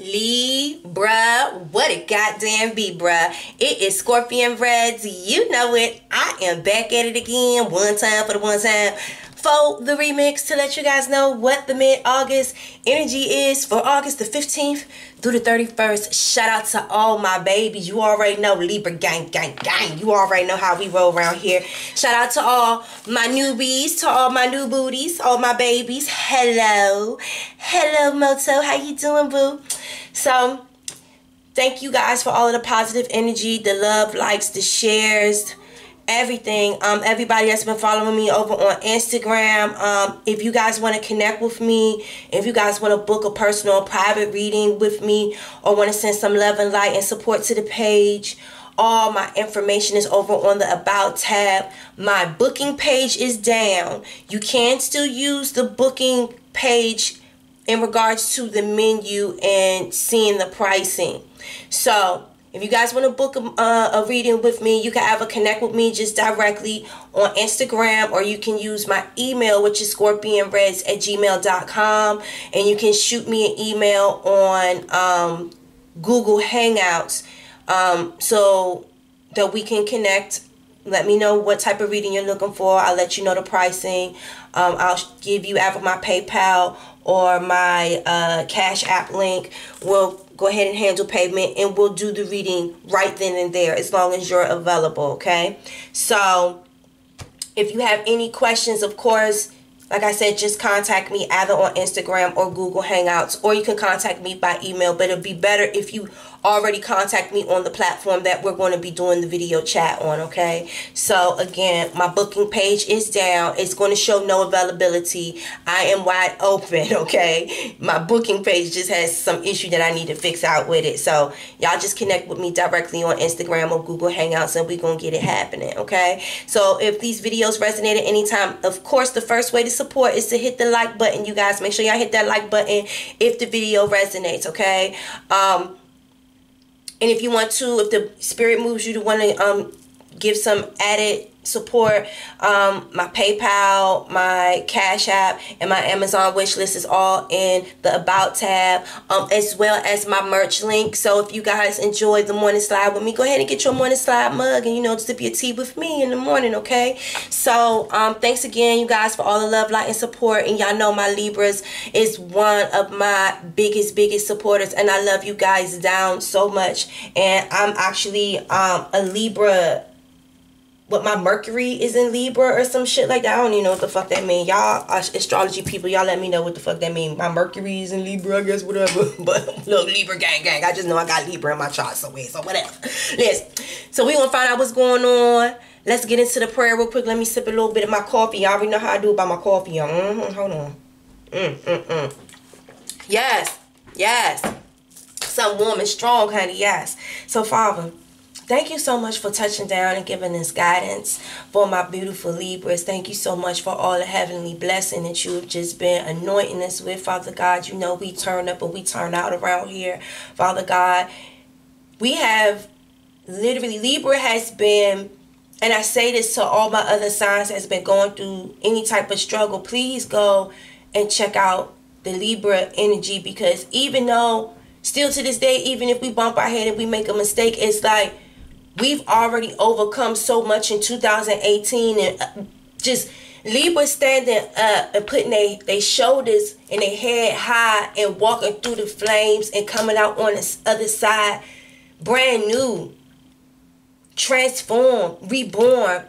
Libra, what it goddamn be, bruh. It is Scorpion Reddz. You know it. I am back at it again. One time for the one time for the remix to let you guys know what the mid-August energy is for August the 15th through the 31st. Shout out to all my babies. You already know Libra gang, gang, gang. You already know how we roll around here. Shout out to all my newbies, to all my new booties, all my babies. Hello. Hello, Moto. How you doing, boo? So, thank you guys for all of the positive energy, the love, likes, the shares, everything. Um, everybody that's been following me over on Instagram. Um, if you guys want to connect with me, if you guys want to book a personal private reading with me, or want to send some love and light and support to the page, all my information is over on the about tab. My booking page is down. You can still use the booking page in regards to the menu and seeing the pricing. So if you guys want to book a, uh, a, reading with me, you can either connect with me just directly on Instagram or you can use my email, which is scorpionreddz at gmail.com. And you can shoot me an email on um, Google Hangouts um, so that we can connect. Let me know what type of reading you're looking for. I'll let you know the pricing. Um, I'll give you either my PayPal or my uh, Cash App link. We'll go ahead and handle payment and we'll do the reading right then and there as long as you're available, okay? So if you have any questions, of course, like I said, just contact me either on Instagram or Google Hangouts, or you can contact me by email. But it'd be better if you already contact me on the platform that we're going to be doing the video chat on, okay? So again, my booking page is down. It's going to show no availability. I am wide open, okay? My booking page just has some issue that I need to fix out with it. So y'all just connect with me directly on Instagram or Google Hangouts and we're going to get it happening, okay? So if these videos resonated anytime, of course, the first way to support is to hit the like button, you guys. Make sure y'all hit that like button if the video resonates, okay? Um, and if you want to, if the spirit moves you to want to um, give some added support um, my paypal my cash app and my amazon wish list is all in the about tab um, as well as my merch link. So if you guys enjoy the morning slide with me go ahead and get your morning slide mug and you know sip your tea with me in the morning okay? So um, thanks again you guys for all the love light and support. And y'all know my libras is one of my biggest biggest supporters and i love you guys down so much. And i'm actually um, a libra what my Mercury is in Libra or some shit like that. I don't even know what the fuck that mean. Y'all astrology people, y'all let me know what the fuck that mean. My Mercury is in Libra, I guess, whatever. but look, Libra gang gang. I just know I got Libra in my chart somewhere, so whatever. Listen, so we gonna find out what's going on. Let's get into the prayer real quick. Let me sip a little bit of my coffee. Y'all already know how I do about my coffee. Y'all. Mm-hmm. Hold on. Mm, mm, mm. Yes. Yes. Some warm and strong, honey. Yes. So, Father, Thank you so much for touching down and giving us guidance for my beautiful Libras. Thank you so much for all the heavenly blessing that you have just been anointing us with, Father God. You know we turn up and we turn out around here, Father God. We have literally, Libra has been and I say this to all my other signs that's been going through any type of struggle. Please go and check out the Libra energy because even though still to this day, even if we bump our head and we make a mistake, it's like we've already overcome so much in 2018 and uh, just Libra standing up and putting their they shoulders and their head high and walking through the flames and coming out on the other side. Brand new, transformed, reborn.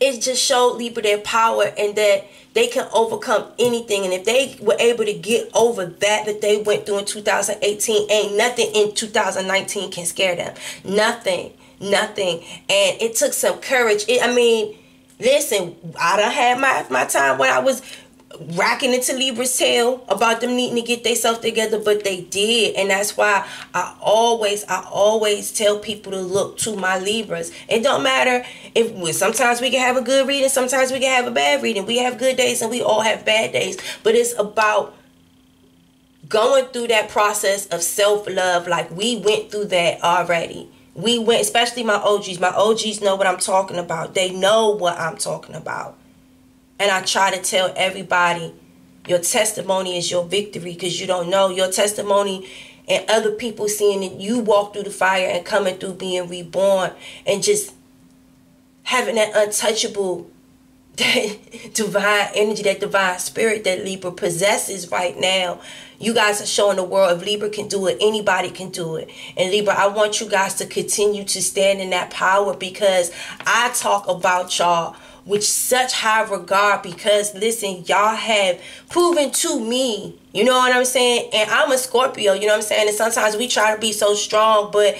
It just showed Libra their power and that they can overcome anything. And if they were able to get over that that they went through in 2018, ain't nothing in 2019 can scare them. Nothing. Nothing. And it took some courage. It, I mean, listen, I done had my, my time when I was racking into Libra's tail about them needing to get themselves together, but they did. And that's why I always, I always tell people to look to my Libras. It don't matter if sometimes we can have a good reading, sometimes we can have a bad reading. We have good days and we all have bad days. But it's about going through that process of self-love like we went through that already. We went, especially my OGs. My OGs know what I'm talking about. They know what I'm talking about. And I try to tell everybody Your testimony is your victory because you don't know. Your testimony and other people seeing that you walk through the fire and coming through being reborn and just having that untouchable that divine energy, that divine spirit that Libra possesses right now. You guys are showing the world if Libra can do it, anybody can do it. And Libra, I want you guys to continue to stand in that power because I talk about y'all with such high regard because listen, y'all have proven to me, you know what I'm saying? And I'm a Scorpio, you know what I'm saying? And sometimes we try to be so strong, but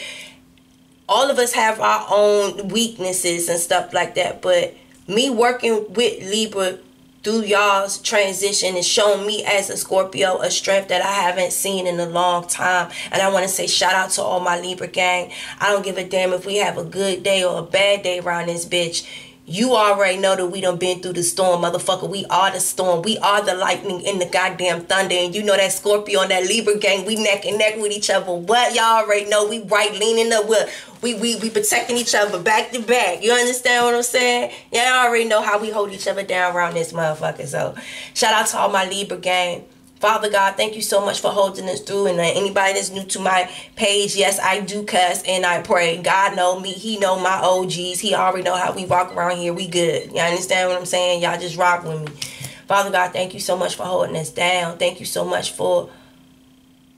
all of us have our own weaknesses and stuff like that. But me working with Libra through y'all's transition and showing me as a Scorpio a strength that I haven't seen in a long time. And I want to say shout out to all my Libra gang. I don't give a damn if we have a good day or a bad day around this bitch you already know that we done been through the storm, motherfucker. We are the storm. We are the lightning in the goddamn thunder. And you know that Scorpio and that Libra gang, we neck and neck with each other. What y'all already know? We right leaning up. We we we protecting each other back to back. You understand what I'm saying? Y'all already know how we hold each other down around this motherfucker. So shout out to all my Libra gang. Father God, thank you so much for holding us through. And anybody that's new to my page, yes, I do cuss and I pray. God know me. He know my OGs. He already know how we walk around here. We good. Y'all understand what I'm saying? Y'all just rock with me. Father God, thank you so much for holding us down. Thank you so much for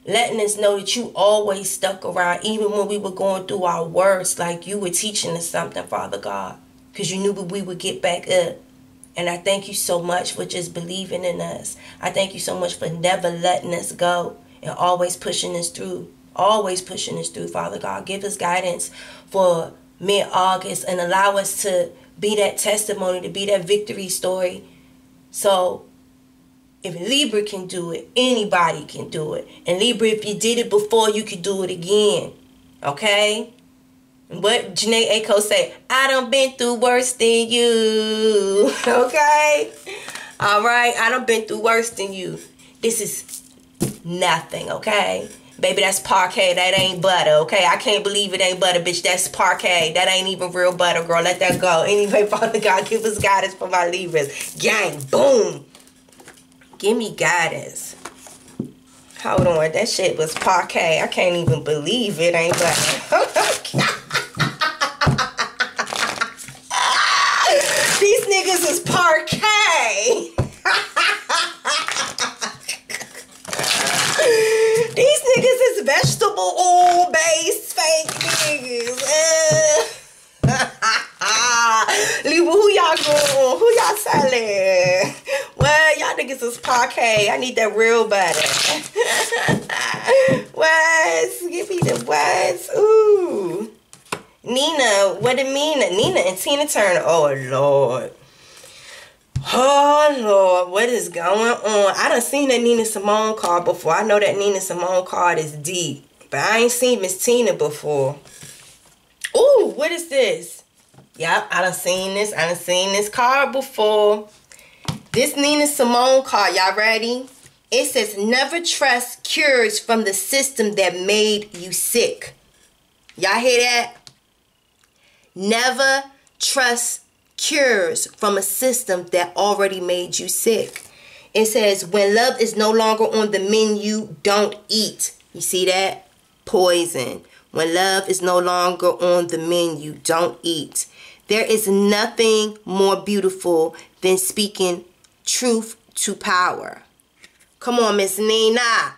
letting us know that you always stuck around, even when we were going through our worst, like you were teaching us something, Father God, because you knew we would get back up. And I thank you so much for just believing in us. I thank you so much for never letting us go and always pushing us through. Always pushing us through, Father God. Give us guidance for mid August and allow us to be that testimony, to be that victory story. So if Libra can do it, anybody can do it. And Libra, if you did it before, you could do it again. Okay? What Jhené Aiko say? I done been through worse than you. okay? All right? I done been through worse than you. This is nothing, okay? Baby, that's Parkay. That ain't butter, okay? I can't believe it ain't butter, bitch. That's Parkay. That ain't even real butter, girl. Let that go. Anyway, Father God, give us guidance for my Libras. Gang, boom. Give me guidance. Hold on. That shit was Parkay. I can't even believe it ain't butter. niggas is Parkay. These niggas is vegetable oil based fake niggas. Libra, who y'all going? Who y'all selling? Well, y'all niggas is Parkay. I need that real butter. what? Give me the what? Ooh. Nina, what it mean? Nina and Tina Turner. Oh Lord. Oh Lord, what is going on? I done seen that Nina Simone card before. I know that Nina Simone card is deep. But I ain't seen Miss Tina before. Ooh, what is this? Yep, I done seen this. I done seen this card before. This Nina Simone card, y'all ready? It says, never trust cures from the system that made you sick. Y'all hear that? Never trust cures from a system that already made you sick. It says, when love is no longer on the menu, don't eat. You see that? Poison. When love is no longer on the menu, don't eat. There is nothing more beautiful than speaking truth to power. Come on, Miss Nina.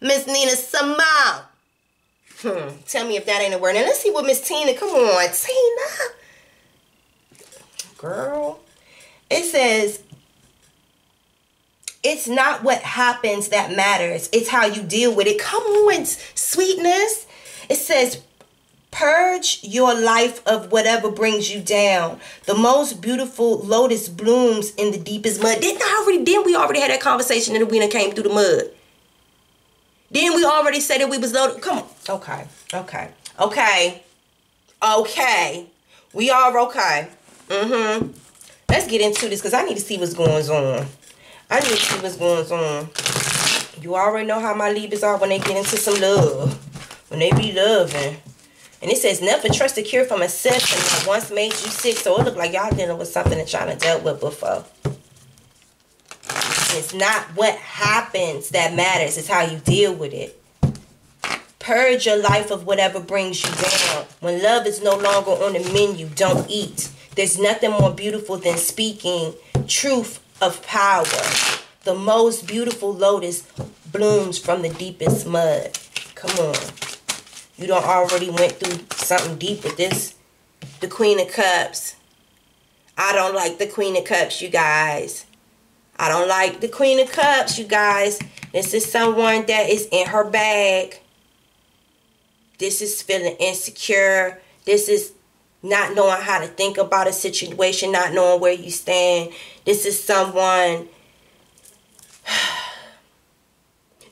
Miss Nina Simone. Hmm. Tell me if that ain't a word. Now let's see what Miss Tina. Come on, Tina girl. It says, it's not what happens that matters, it's how you deal with it. Come on, sweetness. It says, Purge your life of whatever brings you down. The most beautiful lotus blooms in the deepest mud. Didn't I already, didn't we already had that conversation and the winter came through the mud? Then we already said that we was loaded. Come on. Okay. Okay. Okay. Okay. We are okay. Mm-hmm. Let's get into this because I need to see what's going on. I need to see what's going on. You already know how my Libras are when they get into some love. When they be loving. And it says, never trust a cure from a system that once made you sick. So it look like y'all dealing with something that y'all dealt with before. It's not what happens that matters. It's how you deal with it. Purge your life of whatever brings you down. When love is no longer on the menu, don't eat. There's nothing more beautiful than speaking truth of power. The most beautiful lotus blooms from the deepest mud. Come on. You don't already went through something deep with this. The Queen of Cups. I don't like the Queen of Cups, you guys. I don't like the Queen of Cups, you guys. This is someone that is in her bag. This is feeling insecure. This is not knowing how to think about a situation, not knowing where you stand. This is someone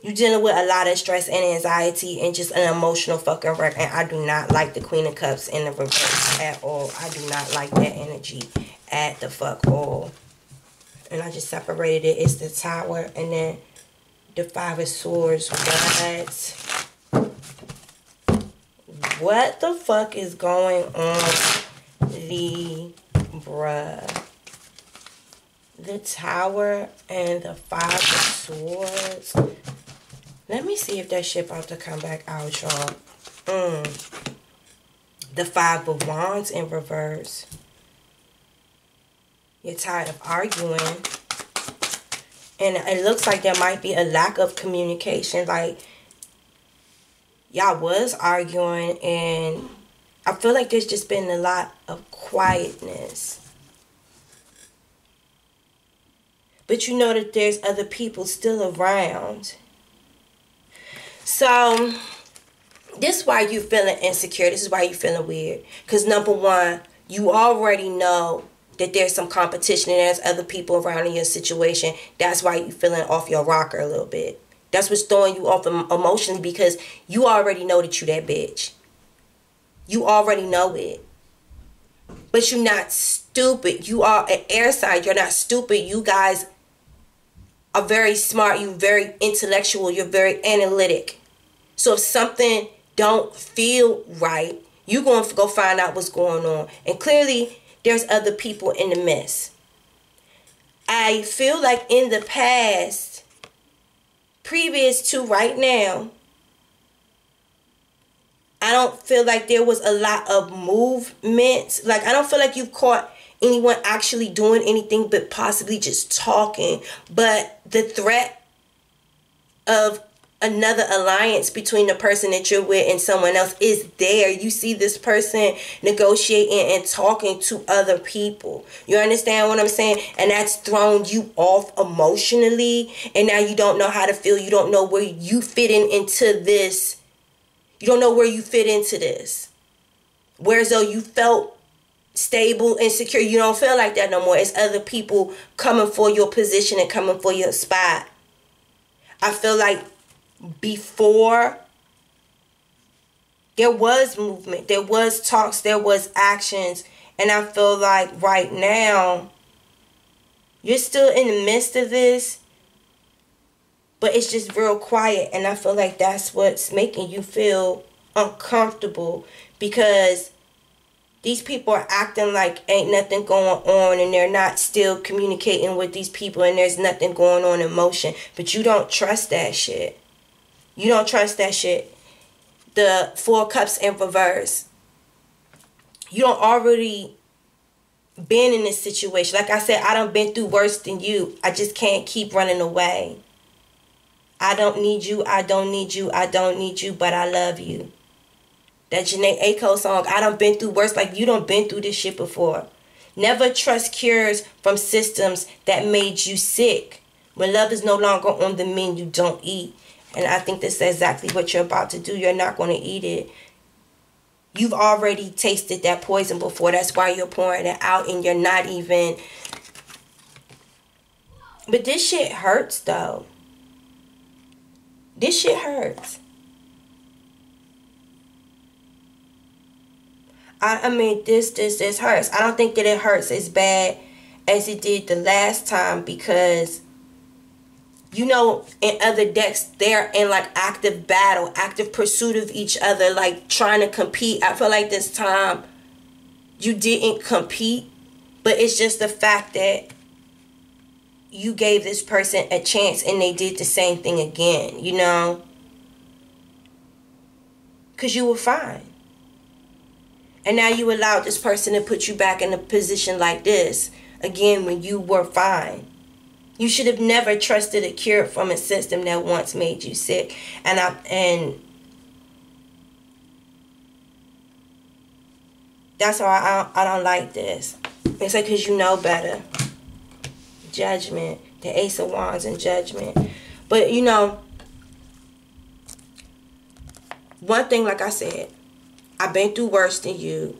you dealing with a lot of stress and anxiety and just an emotional fucking wreck. And I do not like the Queen of Cups in the reverse at all. I do not like that energy at the fuck all. And I just separated it. It's the Tower and then the Five of Swords. What? What the fuck is going on, Libra? The Tower and the Five of Swords. Let me see if that shit about to come back out, y'all. Mm. The Five of Wands in reverse. You're tired of arguing. And it looks like there might be a lack of communication. Like, y'all was arguing and I feel like there's just been a lot of quietness. But you know that there's other people still around. So this is why you feeling insecure. This is why you feeling weird. Because number one, you already know that there's some competition and there's other people around in your situation. That's why you feeling off your rocker a little bit. That's what's throwing you off emotionally because you already know that you that bitch. You already know it. But you're not stupid. You are an air. You're not stupid. You guys are very smart. You're very intellectual. You're very analytic. So if something don't feel right, you're going to go find out what's going on. And clearly, there's other people in the mess. I feel like in the past, previous to right now, I don't feel like there was a lot of movement. Like, I don't feel like you've caught anyone actually doing anything but possibly just talking. But the threat of another alliance between the person that you're with and someone else is there. You see this person negotiating and talking to other people. You understand what I'm saying? And that's thrown you off emotionally. And now you don't know how to feel. You don't know where you fit in into this. You don't know where you fit into this. Whereas though you felt stable and secure, you don't feel like that no more. It's other people coming for your position and coming for your spot. I feel like before there was movement, there was talks, there was actions, and I feel like right now you're still in the midst of this, but it's just real quiet, and I feel like that's what's making you feel uncomfortable because these people are acting like ain't nothing going on and they're not still communicating with these people and there's nothing going on in motion but you don't trust that shit you don't trust that shit. The four cups in reverse. You don't already been in this situation. Like I said, I don't been through worse than you. I just can't keep running away. I don't need you. I don't need you. I don't need you, but I love you. That Jhené Aiko song, I don't been through worse. Like you don't been through this shit before. Never trust cures from systems that made you sick. When love is no longer on the menu, you don't eat. And I think this is exactly what you're about to do. You're not going to eat it. You've already tasted that poison before. That's why you're pouring it out and you're not even. But this shit hurts though. This shit hurts. I, I mean, this, this, this hurts. I don't think that it hurts as bad as it did the last time because you know, in other decks, they're in like active battle, active pursuit of each other, like trying to compete. I feel like this time you didn't compete, but it's just the fact that you gave this person a chance and they did the same thing again, you know? Because you were fine. And now you allowed this person to put you back in a position like this again when you were fine. You should have never trusted a cure from a system that once made you sick. And I and that's why I, I don't like this. It's like because you know better. Judgment. The Ace of Wands and Judgment. But, you know, one thing, like I said, I've been through worse than you.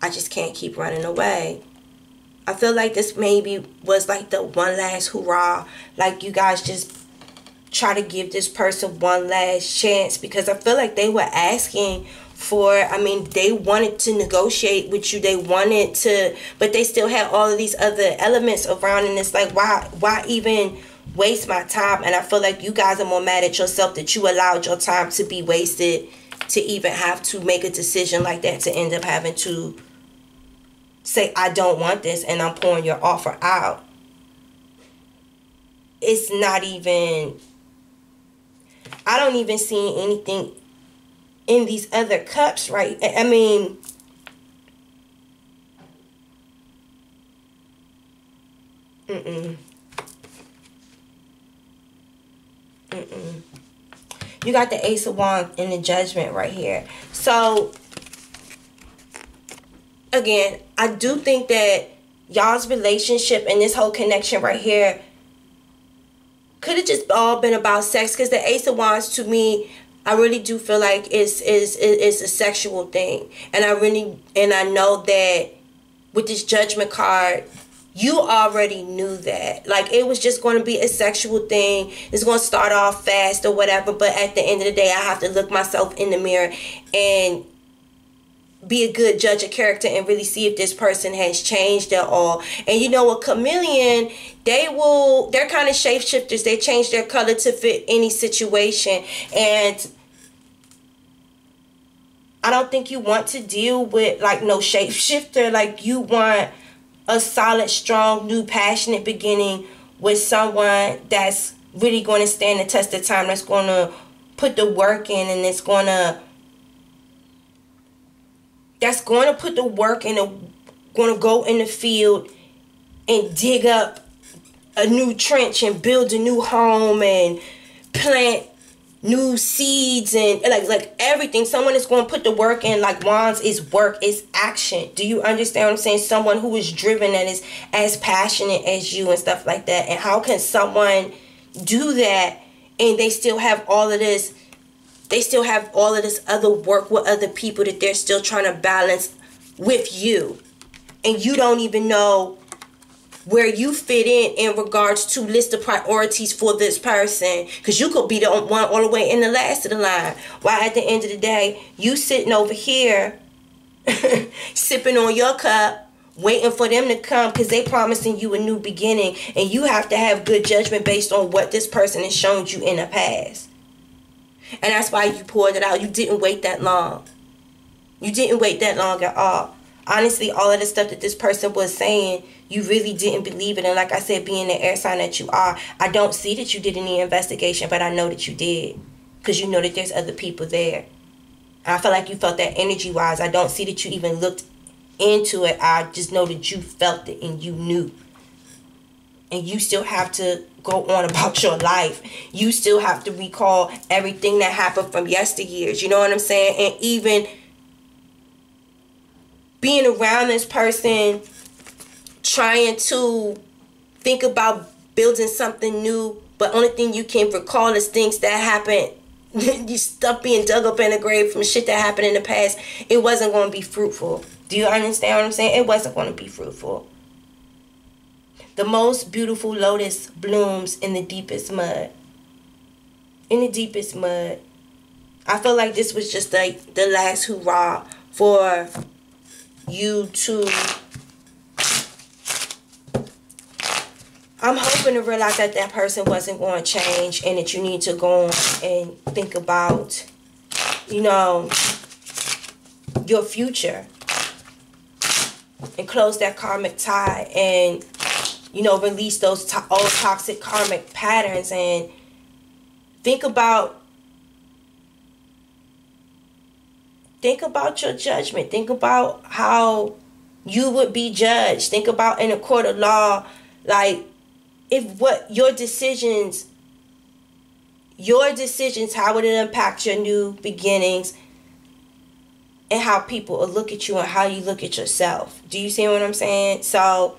I just can't keep running away. I feel like this maybe was like the one last hurrah. Like you guys just try to give this person one last chance because I feel like they were asking for I mean they wanted to negotiate with you they wanted to but they still had all of these other elements around and it's like why why even waste my time and I feel like you guys are more mad at yourself that you allowed your time to be wasted to even have to make a decision like that to end up having to say I don't want this and I'm pouring your offer out it's not even I don't even see anything in these other cups, right? I mean, mm-mm. Mm-mm. You got the Ace of Wands in the Judgment right here. So, again, I do think that y'all's relationship and this whole connection right here could have just all been about sex because the Ace of Wands to me I really do feel like it's is it's a sexual thing, and I really and I know that with this judgment card, you already knew that. Like it was just going to be a sexual thing. It's going to start off fast or whatever, but at the end of the day, I have to look myself in the mirror and be a good judge of character and really see if this person has changed at all. And you know, a chameleon, they will, they're kind of shapeshifters. They change their color to fit any situation. And I don't think you want to deal with like no shapeshifter. Like you want a solid, strong, new, passionate beginning with someone that's really going to stand the test of time. That's going to put the work in and it's going to that's going to put the work in a going to go in the field and dig up a new trench and build a new home and plant new seeds and like like everything. Someone is going to put the work in. Like wands is work, is action. Do you understand what I'm saying? Someone who is driven and is as passionate as you and stuff like that. And how can someone do that and they still have all of this? They still have all of this other work with other people that they're still trying to balance with you. And you don't even know where you fit in in regards to list of priorities for this person. Because you could be the one all the way in the last of the line. While at the end of the day you sitting over here sipping on your cup waiting for them to come because they promising you a new beginning. And you have to have good judgment based on what this person has shown you in the past and that's why you poured it out you didn't wait that long you didn't wait that long at all honestly all of the stuff that this person was saying you really didn't believe it. And like I said, being the air sign that you are, I don't see that you did any investigation, but I know that you did because you know that there's other people there. I feel like you felt that energy wise. I don't see that you even looked into it. I just know that you felt it and you knew. And you still have to go on about your life. You still have to recall everything that happened from yesteryears. You know what I'm saying? And even being around this person trying to think about building something new, but only thing you can recall is things that happened. you stuff being dug up in the grave from shit that happened in the past. It wasn't going to be fruitful. Do you understand what I'm saying? It wasn't going to be fruitful. The most beautiful lotus blooms in the deepest mud. In the deepest mud. I feel like this was just like the last hurrah for you to I'm hoping to realize that that person wasn't going to change and that you need to go and think about, you know, your future and close that karmic tie and you know, release those to- old toxic karmic patterns and think about think about your judgment. Think about how you would be judged. Think about in a court of law, like if what your decisions, your decisions, how would it impact your new beginnings and how people will look at you and how you look at yourself. Do you see what I'm saying? So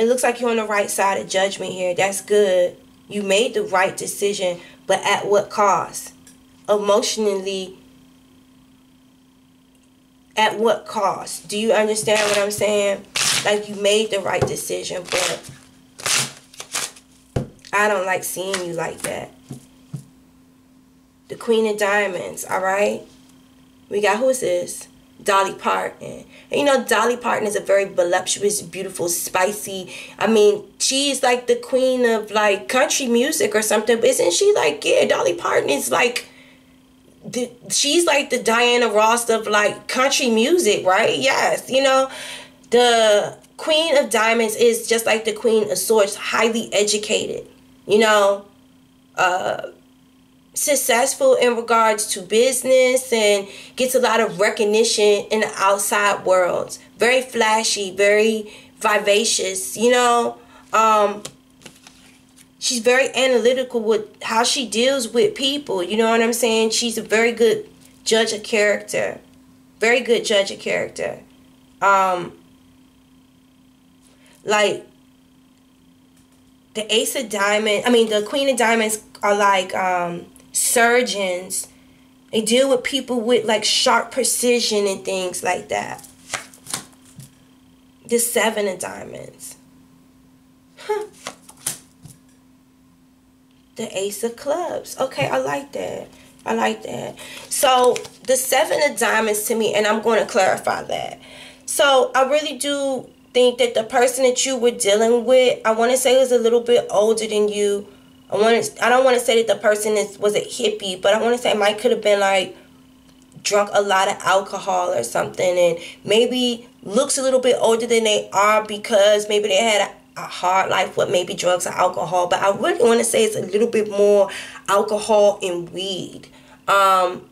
it looks like you're on the right side of judgment here. That's good. You made the right decision, but at what cost? Emotionally, at what cost? Do you understand what I'm saying? Like you made the right decision, but I don't like seeing you like that. The Queen of Diamonds, all right? We got, who is this? Dolly Parton. And you know, Dolly Parton is a very voluptuous, beautiful, spicy. I mean, she's like the queen of like country music or something. But isn't she like, yeah, Dolly Parton is like, the, she's like the Diana Ross of like country music, right? Yes, you know, the Queen of Diamonds is just like the Queen of Swords, highly educated, you know, uh, successful in regards to business and gets a lot of recognition in the outside world. Very flashy, very vivacious, you know. Um, she's very analytical with how she deals with people, you know what I'm saying? She's a very good judge of character. Very good judge of character. Um, like the ace of diamonds, I mean the queen of diamonds are like um surgeons. They deal with people with like sharp precision and things like that. The seven of diamonds. Huh. The ace of clubs. Okay, I like that. I like that. So the seven of diamonds to me, and I'm going to clarify that. So I really do think that the person that you were dealing with, I want to say was a little bit older than you I want to. I don't want to say that the person is was a hippie, but I want to say Mike could have been like drunk a lot of alcohol or something, and maybe looks a little bit older than they are because maybe they had a, a hard life with maybe drugs or alcohol. But I really want to say it's a little bit more alcohol and weed. Um,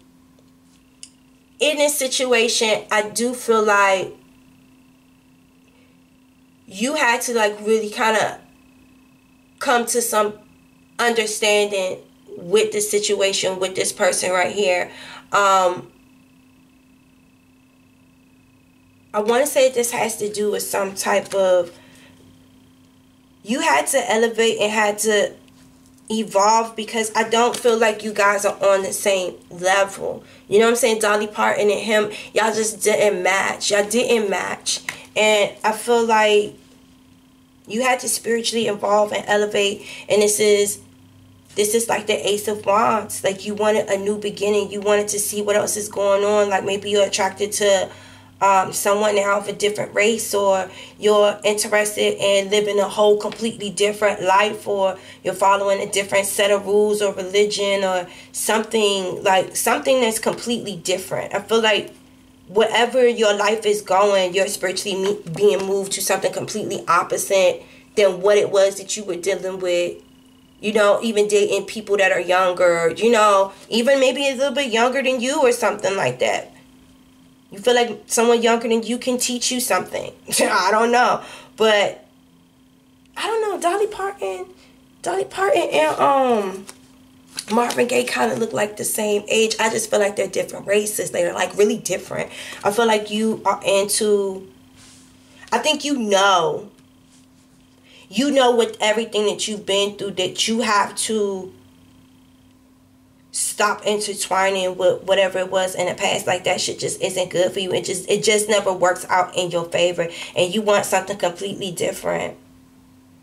in this situation, I do feel like you had to like really kind of come to some understanding with the situation with this person right here. Um, I want to say this has to do with some type of. You had to elevate and had to evolve because I don't feel like you guys are on the same level. You know what I'm saying? Dolly Parton and him, y'all just didn't match. Y'all didn't match. And I feel like you had to spiritually evolve and elevate. And this is this is like the ace of wands. Like you wanted a new beginning. You wanted to see what else is going on. Like maybe you're attracted to um, someone now of a different race or you're interested in living a whole completely different life or you're following a different set of rules or religion or something like something that's completely different. I feel like whatever your life is going you're spiritually being moved to something completely opposite than what it was that you were dealing with you know, even dating people that are younger, you know, even maybe a little bit younger than you or something like that. You feel like someone younger than you can teach you something. I don't know. But I don't know, Dolly Parton, Dolly Parton and um Marvin Gaye kind of look like the same age. I just feel like they're different races. They're like really different. I feel like you are into I think you know you know with everything that you've been through that you have to stop intertwining with whatever it was in the past. Like that shit just isn't good for you. It just it just never works out in your favor. And you want something completely different.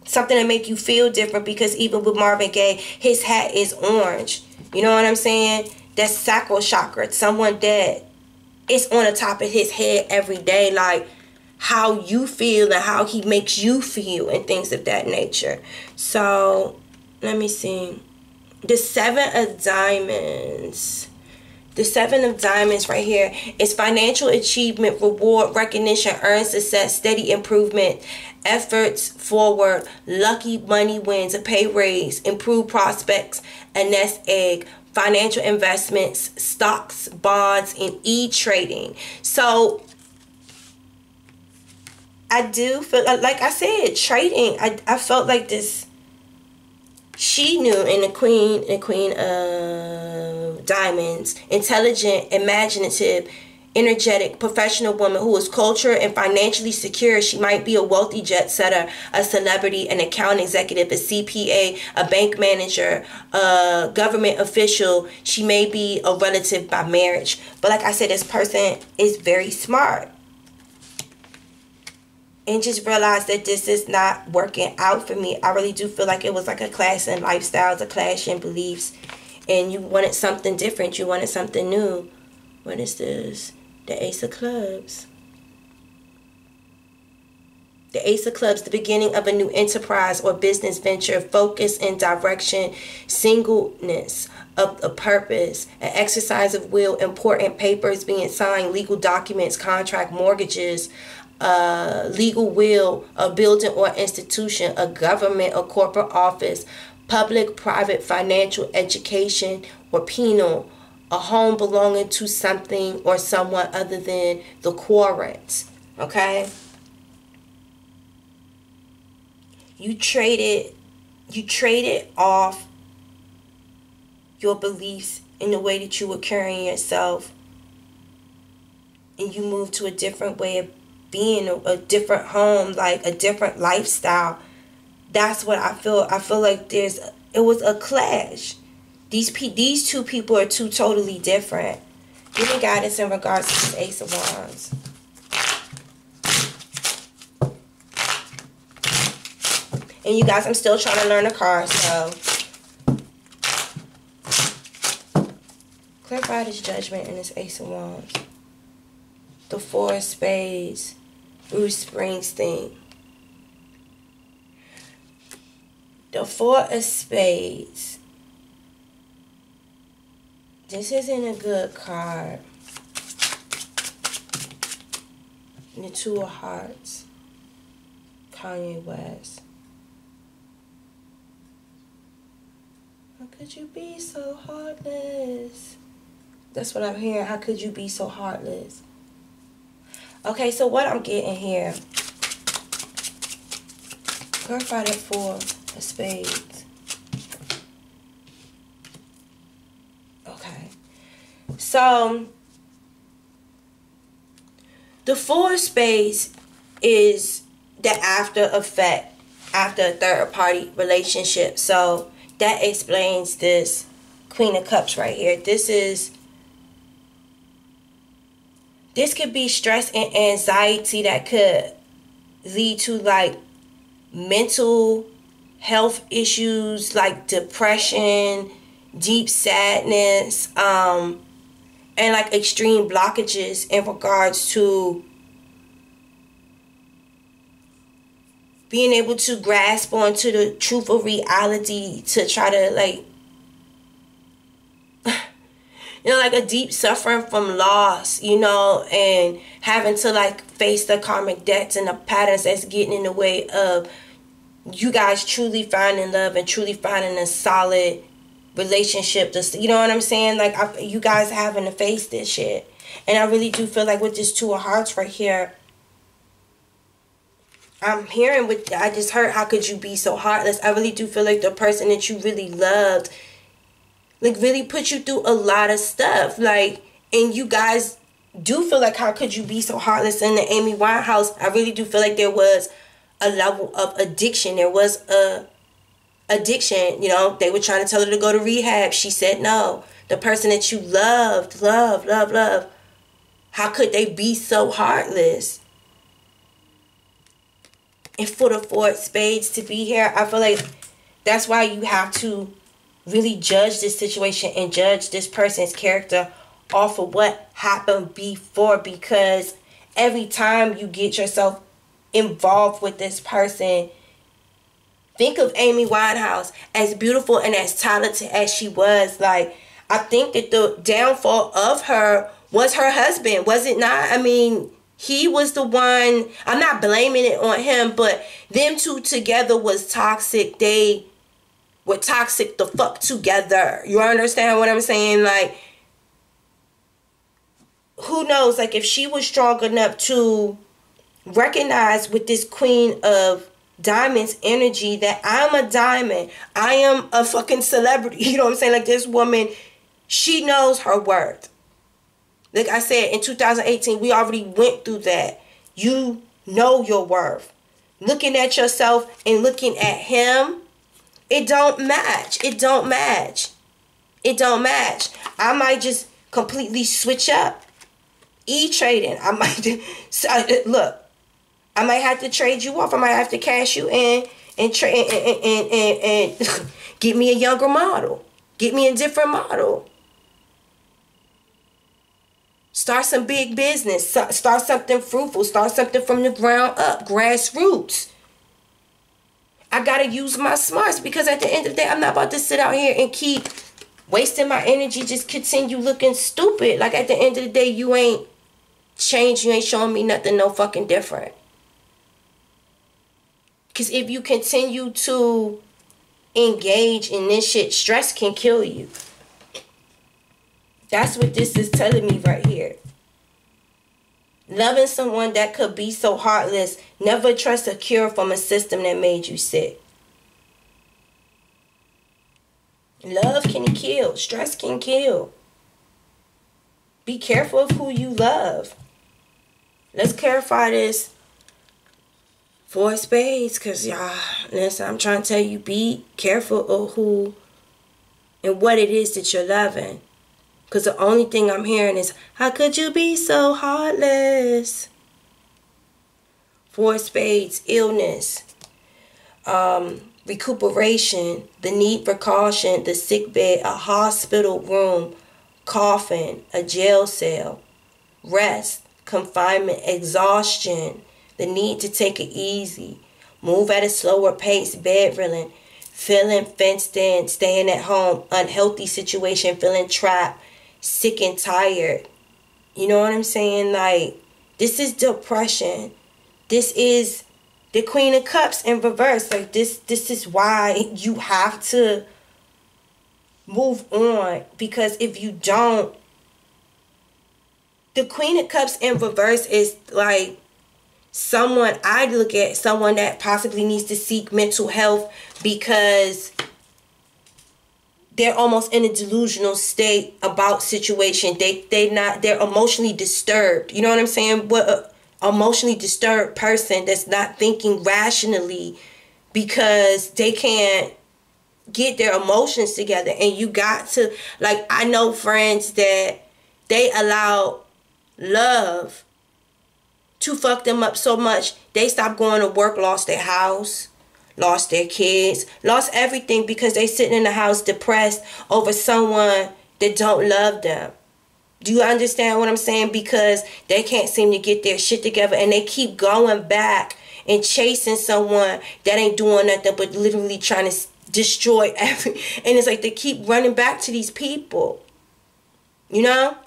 Something to make you feel different because even with Marvin Gaye his hat is orange. You know what I'm saying? That's sacral chakra someone dead it's on the top of his head every day. Like how you feel and how he makes you feel and things of that nature. So let me see. The seven of diamonds. the seven of diamonds right here is financial achievement, reward, recognition, earned success, steady improvement, efforts forward, lucky money wins, a pay raise, improved prospects, a nest egg, financial investments, stocks, bonds, and e-trading. So I do feel uh, like I said, trading. I, I felt like this. She knew in the queen the queen of diamonds intelligent imaginative energetic professional woman who is cultured and financially secure. She might be a wealthy jet setter a celebrity an account executive a cpa a bank manager a government official. She may be a relative by marriage. But like i said this person is very smart and just realize that this is not working out for me. I really do feel like it was like a clash in lifestyles, a clash in beliefs, and you wanted something different. You wanted something new. What is this? The Ace of Clubs. The Ace of Clubs, the beginning of a new enterprise or business venture, focus and direction, singleness of a purpose, an exercise of will, important papers being signed, legal documents, contract, mortgages, a legal will, a building or institution, a government a corporate office, public, private, financial, education, or penal, a home belonging to something or someone other than the querent. Okay? You traded you traded off your beliefs in the way that you were carrying yourself and you moved to a different way of being a, different home, like a different lifestyle. That's what I feel. I feel like there's it was a clash. These these two people are two totally different. Give me guidance in regards to this Ace of Wands. And you guys, I'm still trying to learn a card, so clarify this judgment in this Ace of Wands. The Four of Spades. Bruce Springsteen. The Four of Spades. This isn't a good card. the Two of Hearts. Kanye West. How could you be so heartless? That's what I'm hearing. How could you be so heartless? Okay, so what I'm getting here. Clarify that for a spades. Okay. So the four spades is the after effect after a third party relationship. So that explains this Queen of Cups right here. This is this could be stress and anxiety that could lead to like mental health issues like depression, deep sadness, um, and like extreme blockages in regards to being able to grasp onto the truth of reality to try to like you know, like a deep suffering from loss, you know, and having to like face the karmic debts and the patterns that's getting in the way of you guys truly finding love and truly finding a solid relationship. Just you know what I'm saying? Like I, you guys having to face this shit, and I really do feel like with this two of hearts right here. I'm hearing what I just heard. How could you be so heartless? I really do feel like the person that you really loved like really put you through a lot of stuff like and you guys do feel like how could you be so heartless in the amy winehouse? I really do feel like there was a level of addiction. There was a addiction you know? They were trying to tell her to go to rehab. She said no. The person that you loved love love love how could they be so heartless? And for the four spades to be here i feel like that's why you have to really judge this situation and judge this person's character off of what happened before because every time you get yourself involved with this person think of Amy Winehouse as beautiful and as talented as she was like I think that the downfall of her was her husband, was it not? I mean, he was the one. I'm not blaming it on him, but them two together was toxic. They were toxic the fuck together. You understand what I'm saying? Like, who knows? Like, if she was strong enough to recognize with this queen of diamonds energy that I'm a diamond. I am a fucking celebrity. You know what I'm saying? Like this woman, she knows her worth. Like I said, in 2018, we already went through that. You know your worth. Looking at yourself and looking at him, it don't match. It don't match. It don't match. I might just completely switch up. E trading. I might look. I might have to trade you off. I might have to cash you in and trade and, and, and, and get me a younger model. Get me a different model. Start some big business. Start something fruitful. Start something from the ground up, grassroots. I gotta use my smarts because at the end of the day, I'm not about to sit out here and keep wasting my energy, just continue looking stupid. Like at the end of the day, you ain't changed, you ain't showing me nothing no fucking different. Because if you continue to engage in this shit, stress can kill you. That's what this is telling me right here. Loving someone that could be so heartless, never trust a cure from a system that made you sick. Love can kill, stress can kill. Be careful of who you love. Let's clarify this four spades because y'all listen i'm trying to tell you be careful of who and what it is that you're loving because the only thing i'm hearing is how could you be so heartless? Four spades illness um recuperation the need for caution the sick bed a hospital room coffin a jail cell rest confinement exhaustion the need to take it easy, move at a slower pace, bedridden, feeling fenced in, staying at home, unhealthy situation, feeling trapped, sick and tired. You know what I'm saying? Like, this is depression. This is the Queen of Cups in reverse. Like this, this is why you have to move on. Because if you don't, the Queen of Cups in reverse is like someone I look at someone that possibly needs to seek mental health because they're almost in a delusional state about situation. They they not they're emotionally disturbed. You know what I'm saying? What emotionally disturbed person that's not thinking rationally because they can't get their emotions together and you got to like I know friends that they allow love to fuck them up so much they stop going to work lost their house lost their kids lost everything because they sitting in the house depressed over someone that don't love them. Do you understand what i'm saying? Because they can't seem to get their shit together and they keep going back and chasing someone that ain't doing nothing but literally trying to destroy every and it's like they keep running back to these people. You know?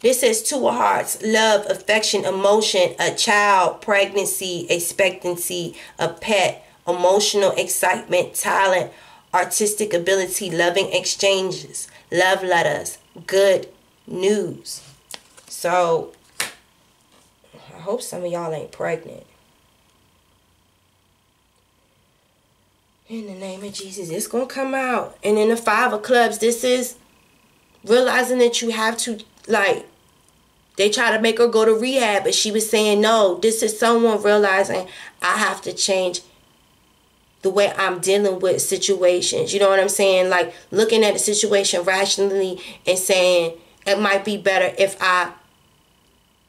This says two of hearts, love, affection, emotion, a child, pregnancy, expectancy, a pet, emotional excitement, talent, artistic ability, loving exchanges, love letters, good news. So, I hope some of y'all ain't pregnant. In the name of Jesus, it's going to come out. And in the five of clubs, this is realizing that you have to, like, they try to make her go to rehab, but she was saying, no, this is someone realizing I have to change the way I'm dealing with situations. You know what I'm saying? Like looking at the situation rationally and saying it might be better if I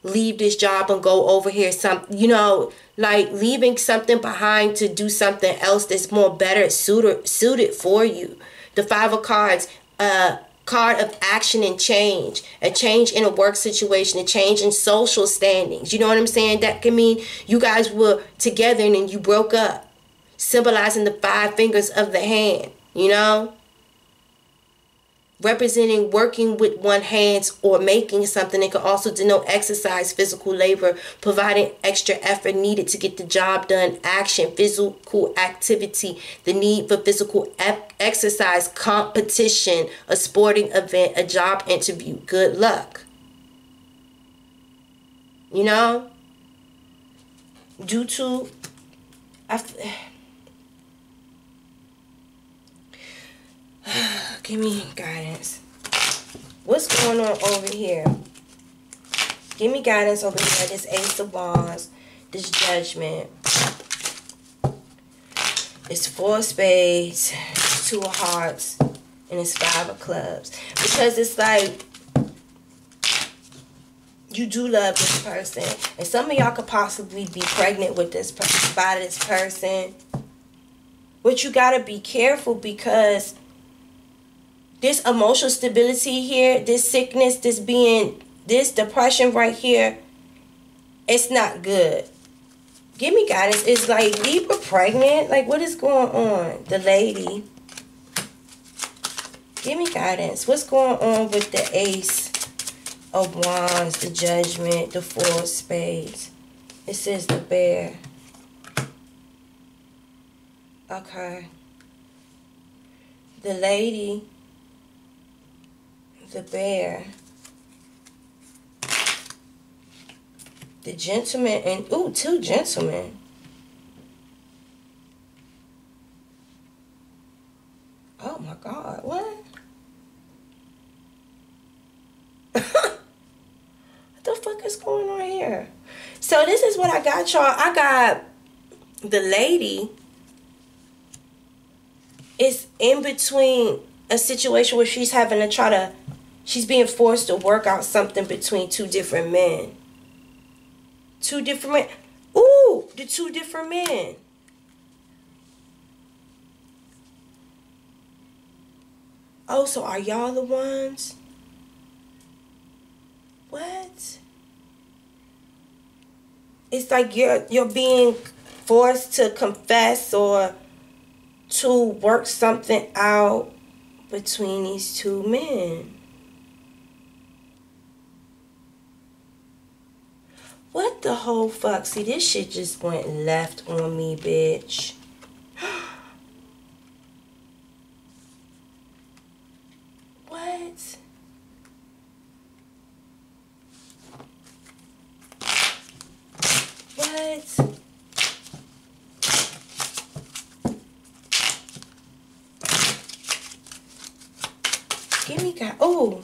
leave this job and go over here some you know like leaving something behind to do something else that's more better suited suited for you the five of cards uh card of action and change, a change in a work situation, a change in social standings. You know what I'm saying? That can mean you guys were together and then you broke up, symbolizing the five fingers of the hand, you know? representing working with one hands or making something. It could also denote exercise, physical labor, providing extra effort needed to get the job done, action, physical activity, the need for physical exercise, competition, a sporting event, a job interview. Good luck. You know? Due to. I, Give me guidance. What's going on over here? Give me guidance over here. This Ace of Wands. This Judgment. It's four of spades, two of hearts, and it's five of clubs. Because it's like you do love this person. And some of y'all could possibly be pregnant with this person by this person. But you gotta be careful because this emotional stability here, this sickness, this being, this depression right here, it's not good. Give me guidance. Is like Libra pregnant? Like what is going on? The lady. Give me guidance. What's going on with the ace of wands, the judgment, the four of spades? It says the bear. Okay. The lady the bear, the gentleman, and ooh, two gentlemen. Oh my God, what? what the fuck is going on here? So this is what I got, y'all. I got the lady is in between a situation where she's having to try to she's being forced to work out something between two different men. Two different men. Ooh, the two different men. Oh, so are y'all the ones? What? It's like you're you're being forced to confess or to work something out between these two men. What the whole fuck? See, this shit just went left on me, bitch. what? What? Give me God. Oh,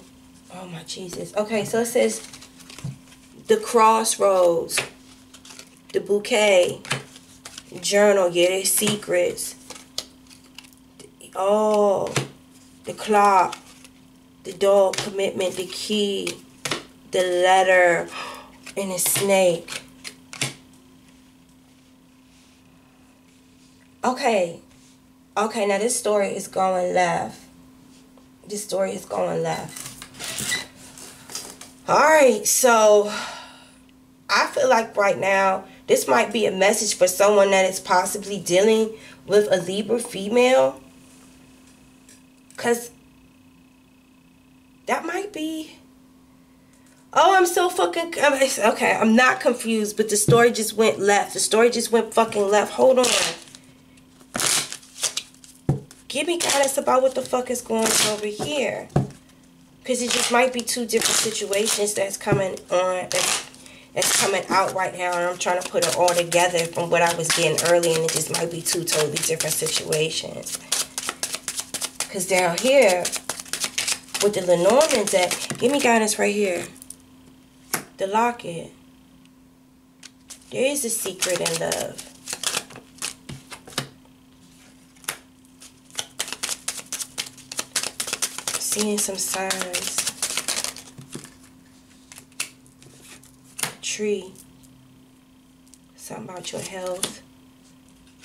oh my Jesus. Okay, so it says the crossroads, the bouquet, journal, yeah, secrets. Oh, the clock, the dog commitment, the key, the letter, and the snake. Okay. Okay, now this story is going left this story is going left. All right, so I feel like right now this might be a message for someone that is possibly dealing with a Libra female. Because that might be. Oh, I'm so fucking. Okay, I'm not confused, but the story just went left. The story just went fucking left. Hold on. Give me guidance about what the fuck is going on over here. Because it just might be two different situations that's coming on, that's, coming out right now. And I'm trying to put it all together from what I was getting early. And it just might be two totally different situations. Because down here, with the Lenormand deck, give me guidance right here. The locket. There is a secret in love. seeing some signs. Tree. Something about your health.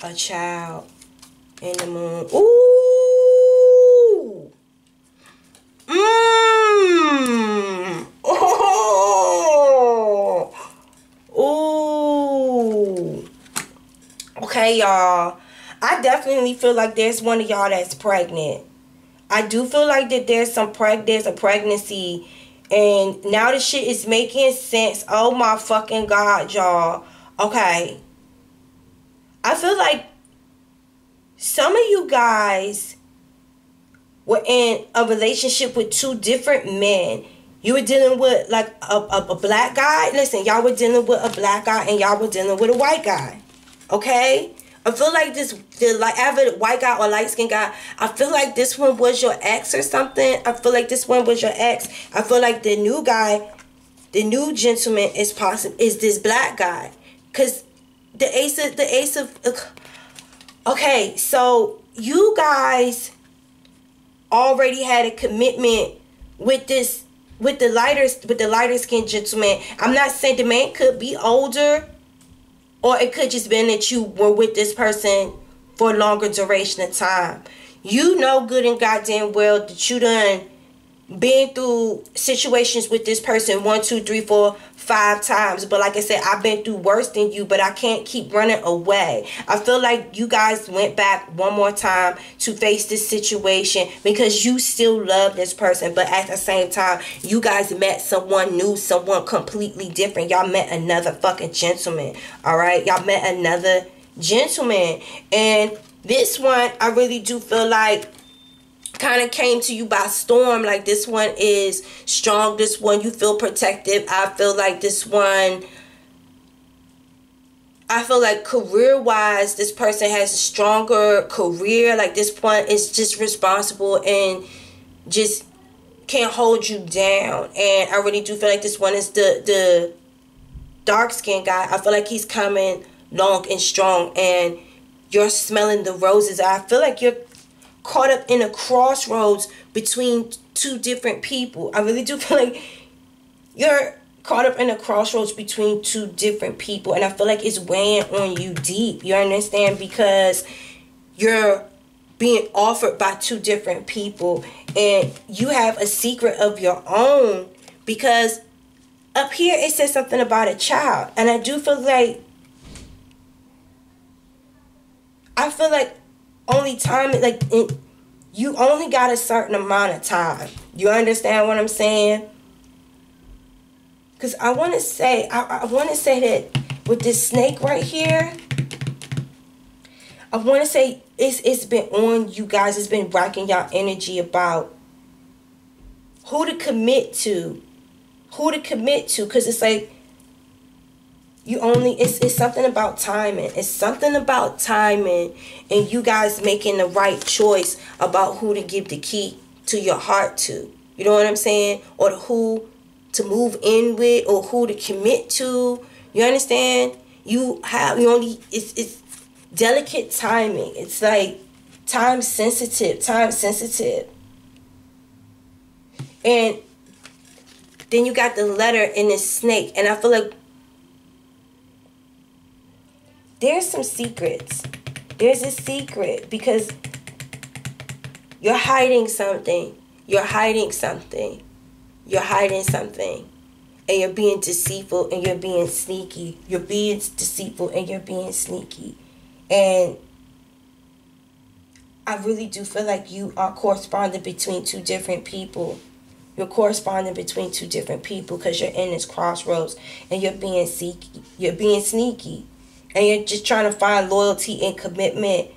A child. In the moon. Ooh! Mmm! Oh! Ooh! Okay, y'all. I definitely feel like there's one of y'all that's pregnant. I do feel like that there's some there's a pregnancy and now the shit is making sense. Oh my fucking god, y'all. Okay. I feel like some of you guys were in a relationship with two different men. You were dealing with like a, a, a black guy. Listen, y'all were dealing with a black guy and y'all were dealing with a white guy. Okay? I feel like this, the like either white guy or light skinned guy. I feel like this one was your ex or something. I feel like this one was your ex. I feel like the new guy, the new gentleman is possible is this black guy, cause the ace of the ace of. Okay, so you guys already had a commitment with this with the lighter with the lighter skinned gentleman. I'm not saying the man could be older or it could just been that you were with this person for a longer duration of time. You know good and goddamn well that you done been through situations with this person one, two, three, four, five times. But like I said, I've been through worse than you, but I can't keep running away. I feel like you guys went back one more time to face this situation because you still love this person. But at the same time, you guys met someone new, someone completely different. Y'all met another fucking gentleman. All right. Y'all met another gentleman. And this one, I really do feel like kind of came to you by storm. Like this one is strong. This one you feel protective. I feel like this one. I feel like career wise, this person has a stronger career. Like this one is just responsible and just can't hold you down. And I really do feel like this one is the the dark skinned guy. I feel like he's coming long and strong and you're smelling the roses. I feel like you're caught up in a crossroads between two different people. I really do feel like you're caught up in a crossroads between two different people and I feel like it's weighing on you deep. You understand? Because you're being offered by two different people and you have a secret of your own because up here it says something about a child and I do feel like I feel like only time like it, you only got a certain amount of time. You understand what I'm saying? Cause I want to say I, I want to say that with this snake right here, I want to say it's it's been on you guys. It's been rocking y'all energy about who to commit to, who to commit to. Cause it's like you only it's it's something about timing. It's something about timing and you guys making the right choice about who to give the key to your heart to. You know what i'm saying? Or who to move in with or who to commit to. You understand? You have you only it's it's delicate timing. It's like time sensitive time sensitive. And then you got the letter in this snake. And i feel like there's some secrets. There's a secret because you're hiding something. You're hiding something. You're hiding something. And you're being deceitful and you're being sneaky. You're being deceitful and you're being sneaky. And I really do feel like you are corresponding between two different people. You're corresponding between two different people because you're in this crossroads and you're being sneaky. You're being sneaky and you're just trying to find loyalty and commitment.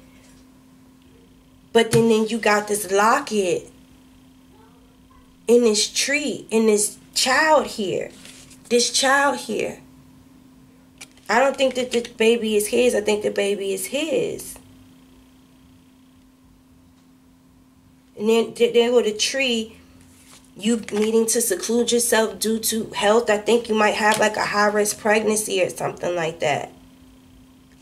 But then, then you got this locket in this tree, in this child here. This child here. I don't think that the baby is his. I think the baby is his. And then there with the tree, you needing to seclude yourself due to health. I think you might have like a high risk pregnancy or something like that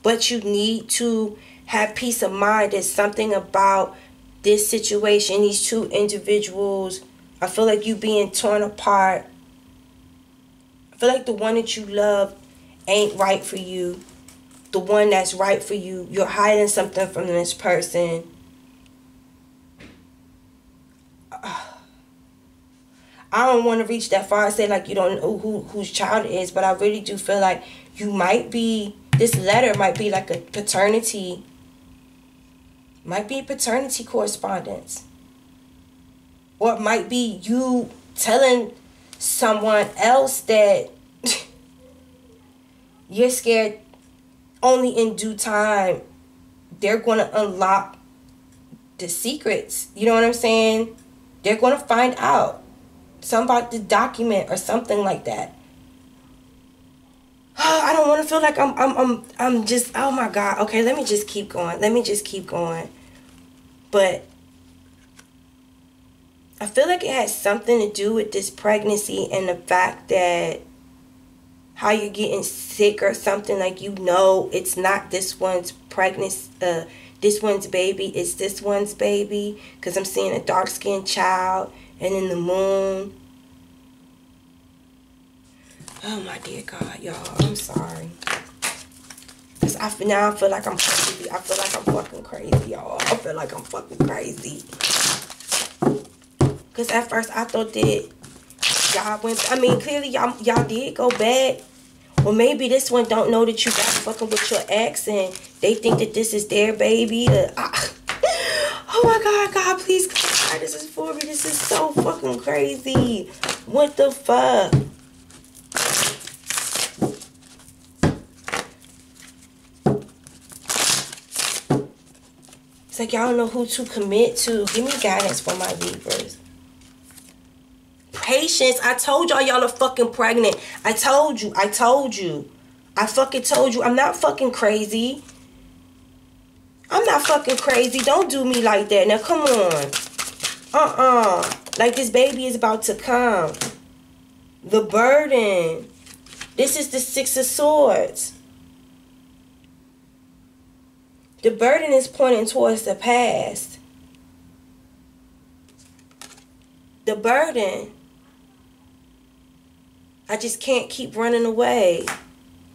but you need to have peace of mind. There's something about this situation, these two individuals. I feel like you being torn apart. I feel like the one that you love ain't right for you. The one that's right for you, you're hiding something from this person. I don't want to reach that far and say like you don't know who whose child it is, but I really do feel like you might be this letter might be like a paternity might be paternity correspondence Or it might be you telling someone else that you're scared only in due time they're going to unlock the secrets. You know what I'm saying? They're going to find out something about the document or something like that. Oh, I don't want to feel like I'm I'm I'm I'm just oh my god. Okay, let me just keep going. Let me just keep going. But I feel like it has something to do with this pregnancy and the fact that how you're getting sick or something like you know it's not this one's pregnancy uh this one's baby it's this one's baby because i'm seeing a dark skinned child and in the moon oh my dear god y'all i'm sorry because i now i feel like i'm crazy i feel like i'm fucking crazy y'all i feel like i'm fucking crazy because at first i thought that y'all went i mean clearly y'all y'all did go back well, maybe this one don't know that you got fucking with your ex and they think that this is their baby. Uh, I, oh my God, God, please, God, this is for me. This is so fucking crazy. What the fuck? Like y'all don't know who to commit to. Give me guidance for my Libras patience. I told y'all y'all are fucking pregnant. I told you. I told you. I fucking told you. I'm not fucking crazy. I'm not fucking crazy. Don't do me like that. Now come on. Uh-uh. Like this baby is about to come. The burden. This is the six of swords. The burden is pointing towards the past. The burden I just can't keep running away.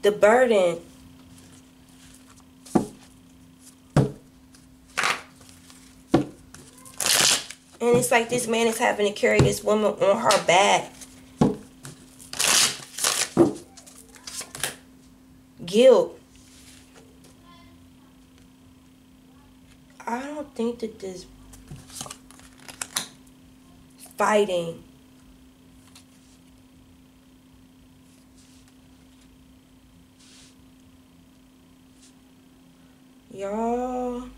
The burden. And it's like this man is having to carry this woman on her back. Guilt. I don't think that this fighting Y'all.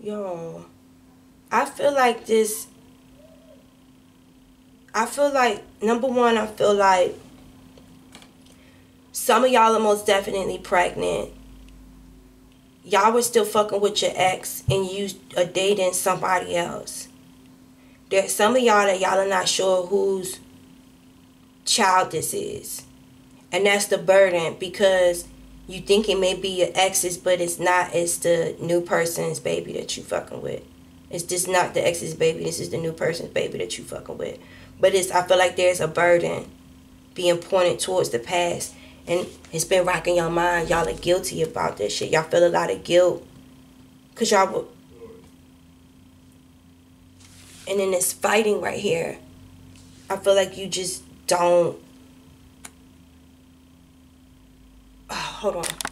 Y'all. I feel like this. I feel like, number one, I feel like some of y'all are most definitely pregnant. Y'all were still fucking with your ex and you are dating somebody else. There's some of y'all that y'all are not sure whose child this is. And that's the burden because you think it may be your ex's, but it's not. It's the new person's baby that you fucking with. It's just not the ex's baby. This is the new person's baby that you fucking with. But it's I feel like there's a burden being pointed towards the past. And it's been rocking your mind. Y'all are guilty about this shit. Y'all feel a lot of guilt. Cause y'all and then this fighting right here. I feel like you just don't oh, hold on.